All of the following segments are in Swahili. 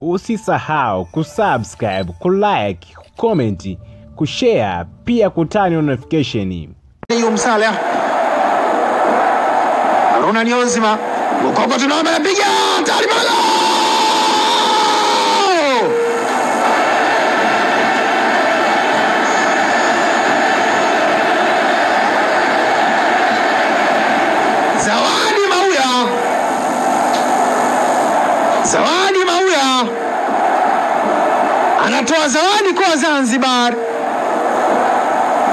Usisahau kusubscribe, kulike, kucomment, kushare pia kutani notification. Msala Haruna Niyonzima Mukoko tunaomba yapiga tayari Zawadi Mauya! Zawadi anatoa zawadi kwa Zanzibar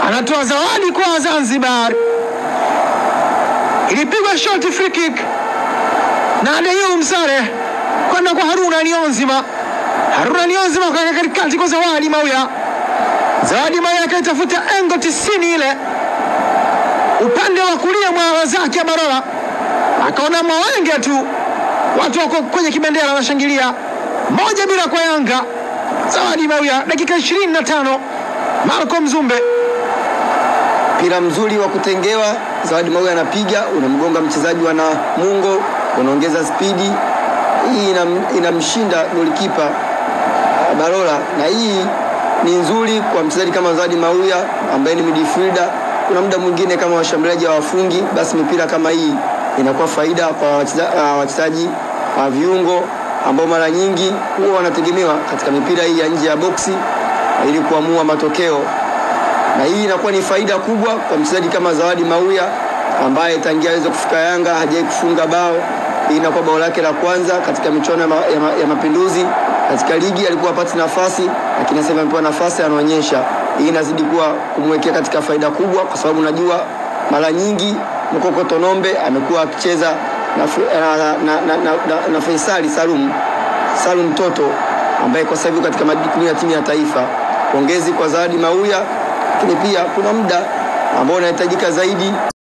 anatoa zawadi kwa Zanzibar. Ilipigwa shoti free kick na Adeyu Msare kwenda kwa Haruna Nionzima. Haruna Nionzima kaweka katikati kwa Zawadi Mauya. Zawadi Mauya akaitafuta engo tisini ile upande wa kulia mwa zake Barola, akaona mawenge tu, watu wako kwenye kibendera wanashangilia, moja bila kwa Yanga. Zawadi Mauya, dakika 25 Marco Mzumbe mpira mzuri wa kutengewa. Zawadi Mauya anapiga, unamgonga mchezaji wa Namungo, unaongeza spidi. Hii inam- inamshinda golikipa ah, Barola, na hii ni nzuri kwa mchezaji kama Zawadi Mauya ambaye ni midfielder. Kuna muda mwingine kama washambuliaji hawafungi, basi mipira kama hii inakuwa faida kwa wacheza- wachezaji wa viungo ambao mara nyingi huwa wanategemewa katika mipira hii ya nje ya boksi ili kuamua matokeo na hii inakuwa ni faida kubwa kwa mchezaji kama Zawadi Mauya ambaye tangia aweze kufika Yanga hajawahi kufunga bao. Hii inakuwa bao lake la kwanza katika michuano ya, ma, ya, ma, ya Mapinduzi. Katika ligi alikuwa hapati nafasi, lakini sasa amepewa nafasi, anaonyesha. Hii inazidi kuwa kumwekea katika faida kubwa, kwa sababu najua mara nyingi Mkoko Tonombe amekuwa akicheza na, na, na, na, na, na Faisali Salum Salum Toto ambaye kwa sasa hivi katika majukumu ya timu ya taifa. Pongezi kwa Zawadi Mauya, lakini pia kuna muda ambao unahitajika zaidi